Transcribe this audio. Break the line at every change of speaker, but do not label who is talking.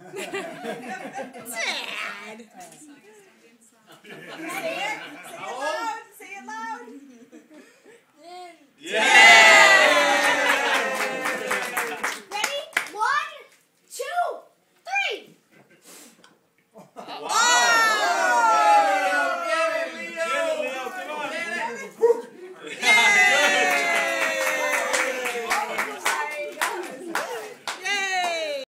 Dad!